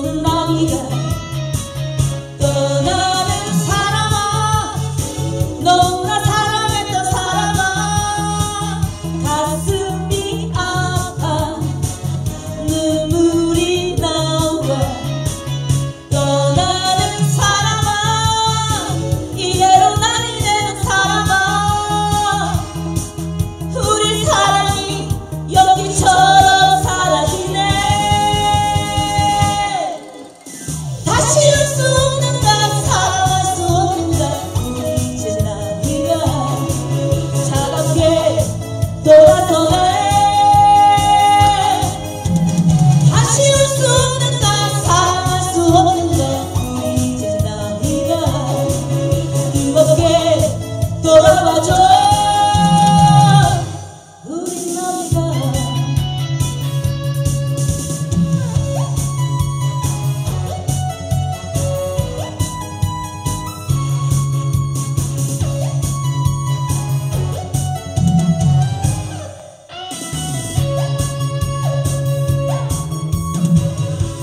mommy,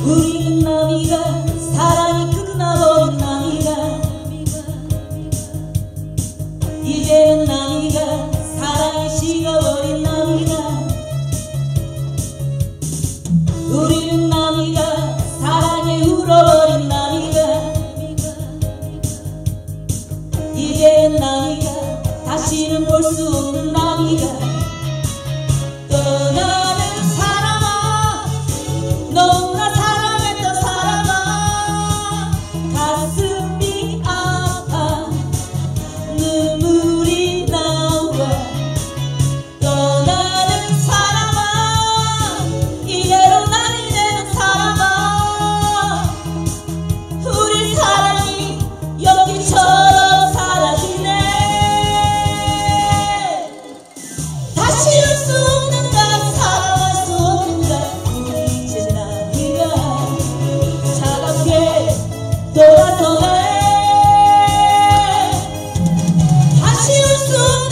우리는 남이가 사랑이 끝나버린 남이가. 이제는 남이가 사랑이 식어버린 남이가. 우리는 남이가 사랑에 울어버린 남이가. 이제는 남이가 다시는 볼 수 없는 Sou